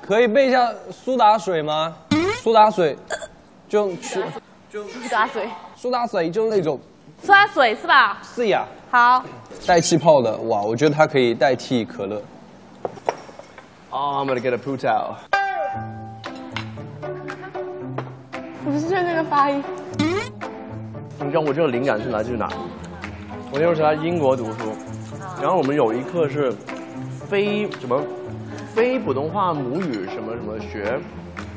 可以背一下苏打水吗？苏打水，就去苏打水，苏打水就是那种苏打水是吧？是呀，好，带气泡的哇，我觉得它可以代替可乐。Oh, I'm gonna get a poo towel. 我不是那个发音。你知道我这个灵感是来自于哪？我那时候是在英国读书，然后我们有一课是非什么非普通话母语什么什么学，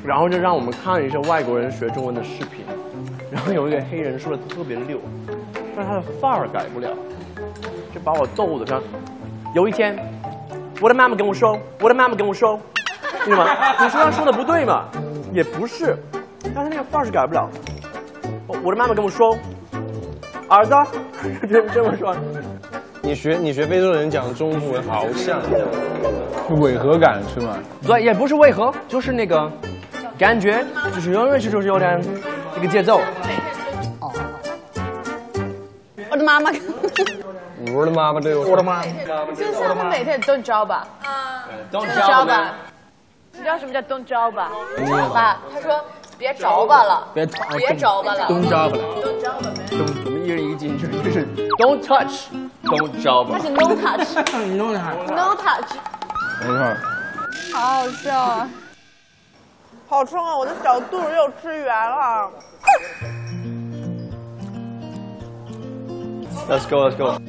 然后就让我们看一些外国人学中文的视频，然后有一个黑人说的特别溜，但他的范儿改不了，就把我逗的他。有一天，我的妈妈跟我说，我的妈妈跟我说，你知道吗？你说他说的不对嘛？也不是，但是那个范儿是改不了。我的妈妈跟我说，儿子，这 这么说，你学你学非洲人讲中文好像，违和感是吗？对，也不是违和，就是那个感觉，就是有点就是有点这个节奏。我的妈妈，我的妈妈对我我的妈，就是他们每天 don't job 吧。don't，job 吧，你知道什么叫 don't job 吧？爸，他说别着吧了，别别着吧了。东扎不来。，don't job 吧我们一人一个进去，就是 don't touch，don't job。他是 no touch，no 你弄啥？touch，没事儿。好好笑啊！好撑啊！我的小肚子又吃圆了。Let's go, let's go.